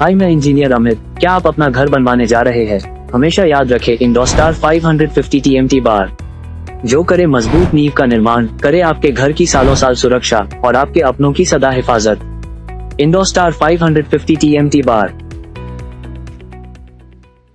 हाय, मैं इंजीनियर अमित। क्या आप अपना घर बनवाने जा रहे हैं? हमेशा याद रखें इंडोस्टार 550 टीएमटी बार। जो करे मज़बूत नींव का निर्माण, करे आपके घर की सालों साल सुरक्षा और आपके अपनों की सदा हिफाजत। Indostar 550 TMT bar.